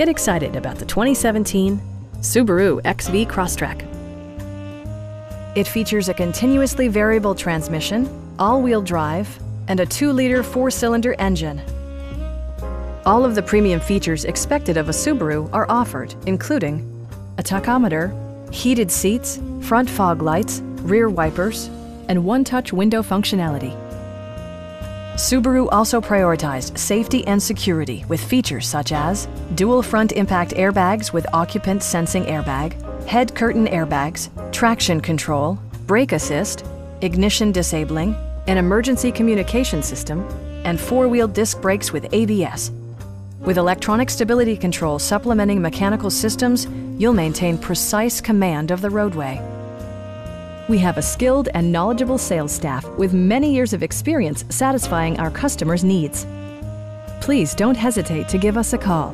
Get excited about the 2017 Subaru XV Crosstrek. It features a continuously variable transmission, all-wheel drive, and a 2-liter four-cylinder engine. All of the premium features expected of a Subaru are offered, including a tachometer, heated seats, front fog lights, rear wipers, and one-touch window functionality. Subaru also prioritized safety and security with features such as dual front impact airbags with occupant sensing airbag, head curtain airbags, traction control, brake assist, ignition disabling, an emergency communication system, and four-wheel disc brakes with ABS. With electronic stability control supplementing mechanical systems, you'll maintain precise command of the roadway. We have a skilled and knowledgeable sales staff with many years of experience satisfying our customers' needs. Please don't hesitate to give us a call